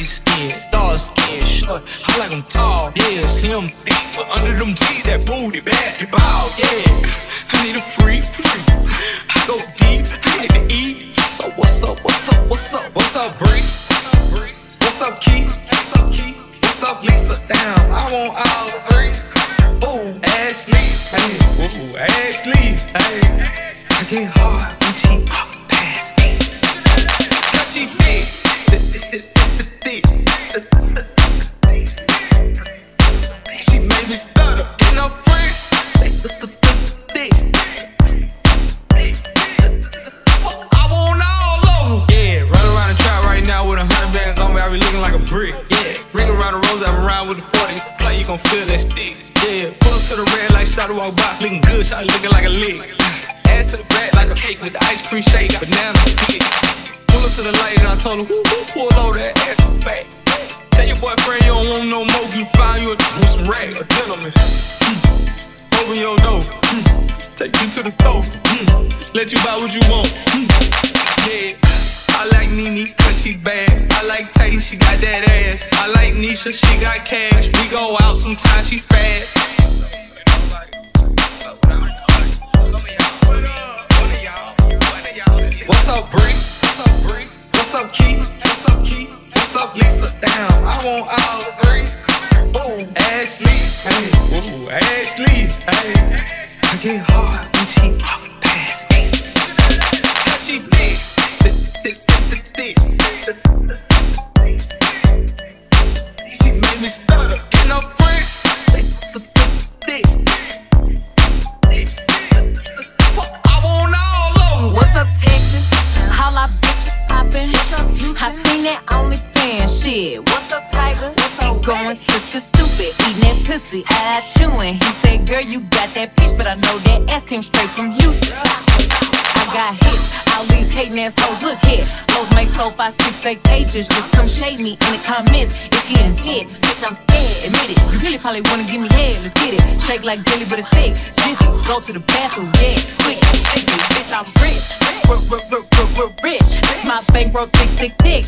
light skin, dark skin, short. I like them tall, yeah, slim, deep. But under them G's, that booty basketball, yeah. I need a free, free. I go deep, I need to eat. So what's up, what's up, what's up, what's up, Bree? What's up, Keith? What's up? What's up, Lisa? Damn, I want all three. Ooh, Ashley, hey, ooh, Ashley, hey. I get hard when she I be looking like a brick. Yeah, ring around the rose, I'm around with the 40. Play, you gon' feel that stick. Yeah, pull up to the red light, shot walk by. Looking good, shot looking like a lick. Ass to the back like a cake with the ice cream shake. Banana split. Pull up to the light and I told her, whoo, whoo, pull over that ass too fat. Tell your boyfriend you don't want no more. You find you a, with some rag, a gentleman. Open your door. Hmm. Take you to the store. Hmm. Let you buy what you want. Hmm. Yeah. I like Nene cause she bad. I like Tay, she got that ass. I like Nisha, she got cash. We go out sometimes, she spaz. What's up, Bree? I get hard when she walk past me. Cause she thick, thick, thick, thick, thick. She made me stutter. Friends, thick, thick, thick. I want all. What's up, Texas? Holla, bitches poppin'. I seen that OnlyFans shit. What's up, Tiger? He going sister stupid, eating that pussy, eye chewing. He said, Girl, you got that bitch, but I know that ass came straight from Houston. I got hits, all these hating ass hoes. Look here, hoes make four, five, six fake pages. Just come shade me in the comments. You ain't scared, bitch, I'm scared. Admit it. You really probably wanna give me head. Let's get it. Shake like jelly, but it's thick. Jiffy, go to the bathroom, yeah. Quick, thick, bitch, I'm rich. R- r- r- rich. My bankroll thick, thick, thick.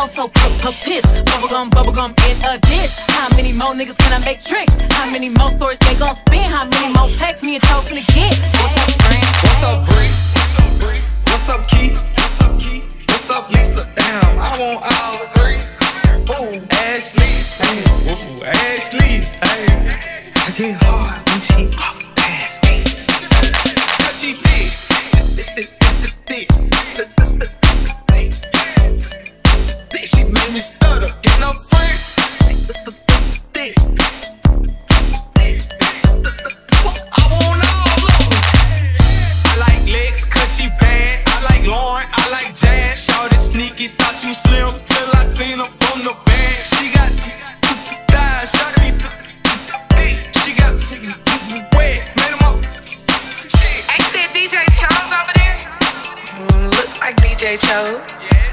Hoes so p- p- piss. Bubblegum, bubblegum in a dish. How many more niggas can I make tricks? How many more stories they gon' spin? How many more texts me and Toast finna get? What's up, friend? What's up, Bree? What's up, Keith? What's up, Lisa? Damn, I want all three. Ooh, Ashley, ooh, Ashley. I get hard when she slim till I seen her from the bed. She got thighs, be thick. She got wet, made 'em up. Ain't that DJ Chose over there? Mm, look like DJ Chose.